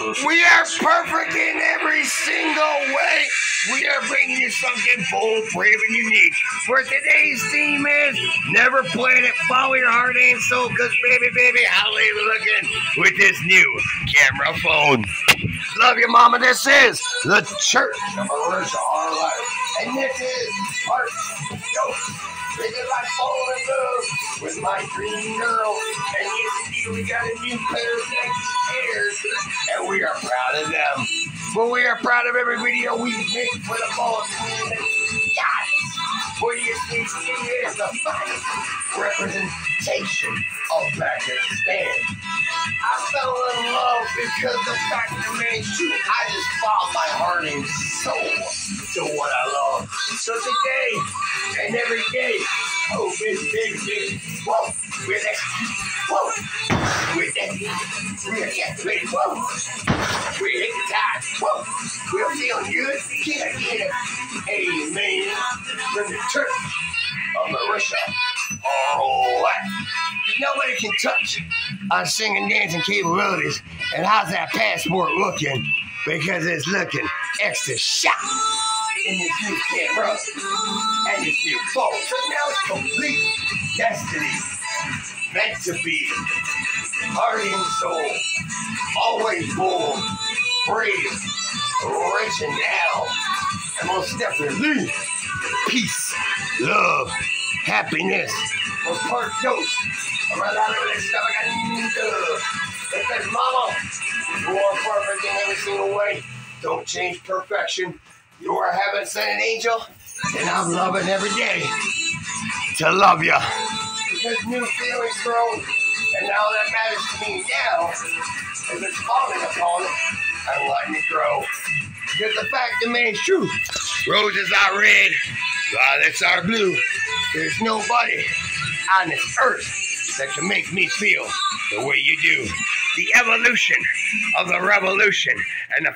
We are perfect in every single way. We are bringing you something bold, brave, and unique. For today's theme is never plan it, follow your heart and soul, because baby, baby, how are you looking with this new camera phone? Love you, mama. This is the Church of Our Life. And this is part I fall in love with my dream girl. And yes, indeed, we got a new pair of next stairs. And we are proud of them. But we are proud of every video we make for the ball team. What do you think she is? The finest representation of Pakistan. I fell in love because the fact remains true. I just followed my heart and soul to what I love. So today and every day, oh, baby, baby, baby, whoa, we're there. Whoa, we're there. We're getting ready. Whoa, we hit the tide. Whoa, we're feeling good. Can I get it? Amen. From the church of Marisha. All right. Nobody can touch our singing, dancing capabilities. And how's that passport looking? Because it's looking extra sharp in this new camera and this new phone. Now it's complete destiny. Meant to be. Heart and soul. Always bold. Brave. Rich and now. And most definitely, peace, love, happiness. Was part dose. It says, Mama, you are perfect in every single way. Don't change perfection. You are heaven sent an angel, and I'm loving every day to love you. Because new feelings grow, and now that matters to me now is it's falling upon it. I'm letting it grow. Because the fact remains true. Roses are red, violets are blue. There's nobody on this earth that can make me feel the way you do. The evolution of the revolution and the